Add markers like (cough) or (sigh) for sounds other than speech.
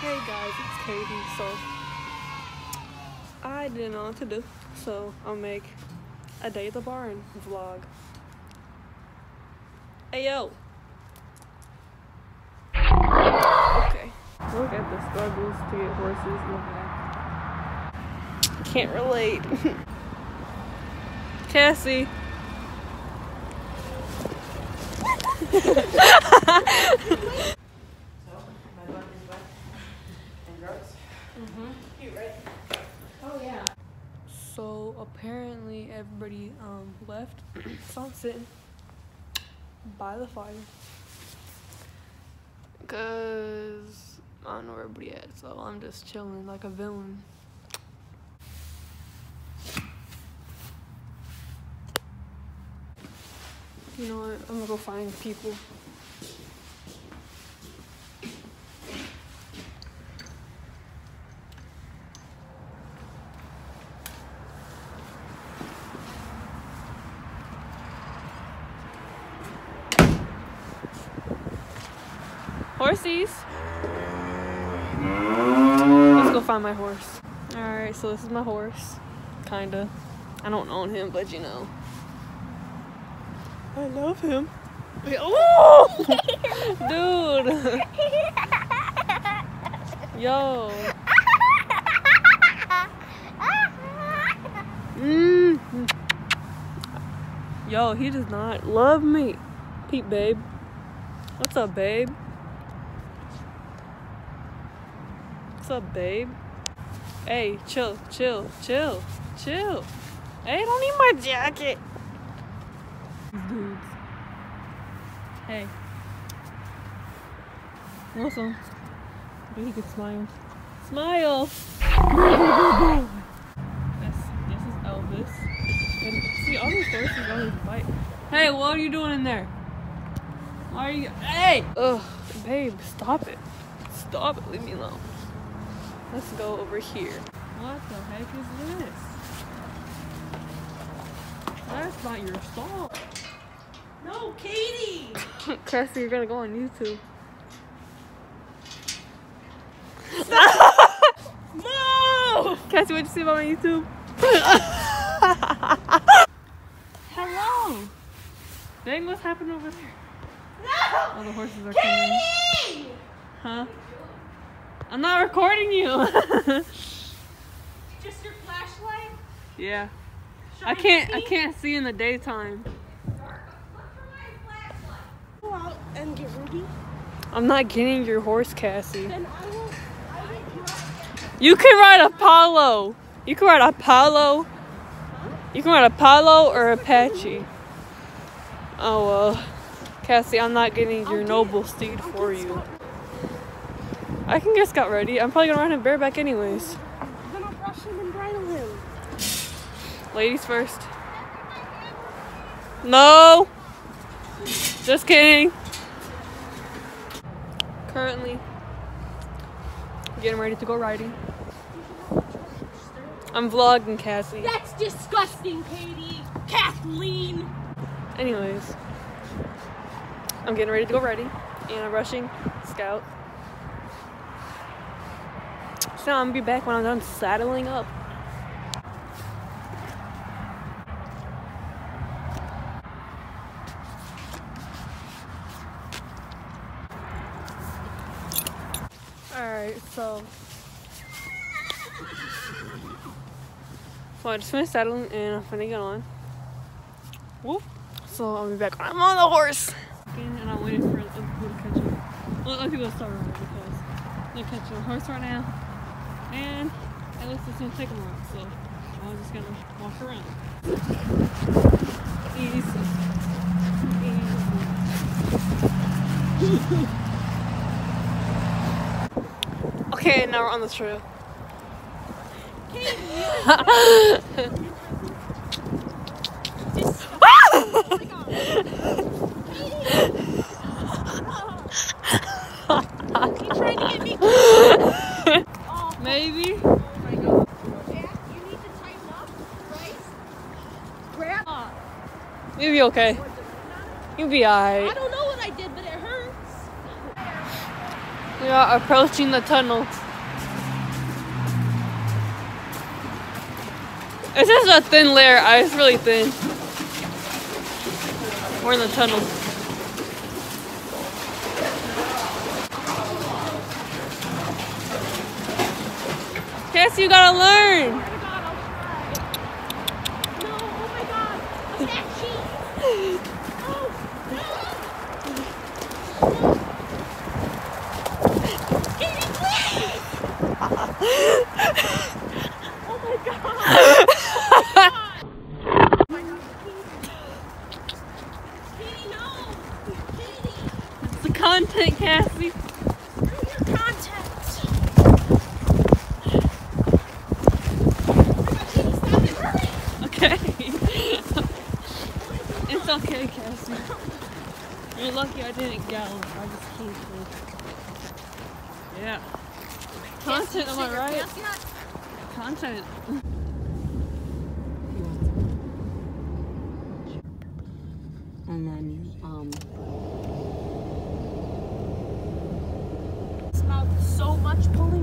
Hey guys, it's Katie. So I didn't know what to do, so I'll make a day at the barn vlog. Hey yo. Okay. Look at the struggles to get horses in the back. Can't relate. (laughs) Cassie. (laughs) So apparently everybody um, left, (clears throat) so I'm sitting by the fire. Cause I don't know where everybody at, so I'm just chilling like a villain. You know what? I'm gonna go find people. Horsies. Let's go find my horse. Alright, so this is my horse. Kinda. I don't own him, but you know. I love him. (laughs) Oh! (laughs) Dude! (laughs) Yo. Mm. Yo, he does not love me. Pete, babe. What's up, babe? What's up, babe? Hey, chill, chill, chill, chill. Hey, don't need my jacket. Dudes. Hey. Awesome. Maybe he could smile. Smile! this, this is Elvis. And see, all these horses always fight. Hey, what are you doing in there? Why are you? Hey! Ugh, babe, stop it. Stop it. Leave me alone. Let's go over here. What the heck is this? That's not your stall. No, Katie! (laughs) Cassie, you're gonna go on YouTube. No! (laughs) Cassie, what'd you see about my YouTube? (laughs) Hello! Dang, what's happening over there? No! Oh, the horses are coming. Katie! Huh? I'm not recording you. (laughs) Just your flashlight? yeah. I can't. I can't see in the daytime. Look for my flashlight. Go out and get Ruby. I'm not getting your horse, Cassie. Then I will. I will. You can ride Apollo. You can ride Apollo. You can ride Apollo or Apache. Oh well. Cassie, I'm not getting your noble steed for you. I can get Scott ready. I'm probably gonna ride him bareback anyways. Then I'll brush him and bridle him. Ladies first. No! Just kidding. Currently getting ready to go riding. I'm vlogging, Cassie. That's disgusting, Katie. Kathleen. Anyways, I'm getting ready to go riding and I'm rushing Scout. So I'm gonna be back when I'm done saddling up. Alright, so So I just finished saddling and I'm finna get on. Whoop. So I'll be back I'm on the horse. And I'm waiting for other people to catch up. Well, other people start riding because they're catching a horse right now. And at least it's gonna take a while, so I'm just gonna walk around. Easy. Easy. okay, now we're on the trail. (laughs) (laughs) Oh you trying to get me? oh, Maybe. oh my god. Jack, you need to tighten up, right? Grab. You'll be okay. You'll be alright. I don't know what I did, but it hurts. We are approaching the tunnel. It's just a thin layer. Ah, it's really thin. We're in the tunnel. Guess you gotta learn. No, oh my god. What's that cheese? Oh, no. Katie, please. oh my god. Oh my god, Katie. Katie, no. Katie, It's the Cassie. screw your content. Katie, stop it, hurry. Okay. (laughs) it's okay, Cassie. You're lucky I didn't gallop. I just came through. Yeah. Content, am I right? Content. And then, um, Smelled so much pulling